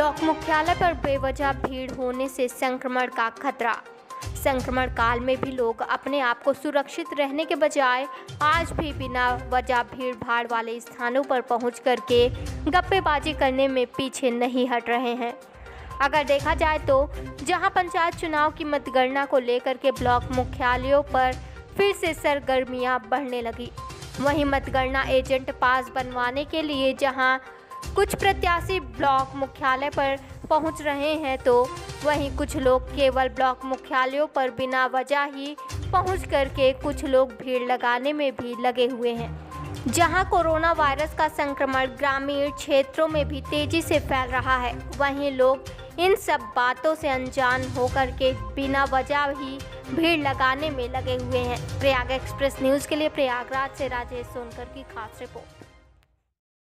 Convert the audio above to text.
मुख्यालय पर बेवजह भीड़ होने से संक्रमण का खतरा। संक्रमण काल में भी लोग अपने आप को सुरक्षित रहने के बजाय आज भी बिना वजह भीड़ भाड़ वाले स्थानों पर पहुँच करके गप्पेबाजी करने में पीछे नहीं हट रहे हैं। अगर देखा जाए तो जहाँ पंचायत चुनाव की मतगणना को लेकर के ब्लॉक मुख्यालयों पर फिर से सरगर्मियाँ बढ़ने लगी, वहीं मतगणना एजेंट पास बनवाने के लिए जहाँ कुछ प्रत्याशी ब्लॉक मुख्यालय पर पहुँच रहे हैं तो वहीं कुछ लोग केवल ब्लॉक मुख्यालयों पर बिना वजह ही पहुँच करके कुछ लोग भीड़ लगाने में भी लगे हुए हैं। जहाँ कोरोना वायरस का संक्रमण ग्रामीण क्षेत्रों में भी तेज़ी से फैल रहा है, वहीं लोग इन सब बातों से अनजान होकर के बिना वजह ही भीड़ लगाने में लगे हुए हैं। प्रयाग एक्सप्रेस न्यूज़ के लिए प्रयागराज से राजेश सोनकर की खास रिपोर्ट।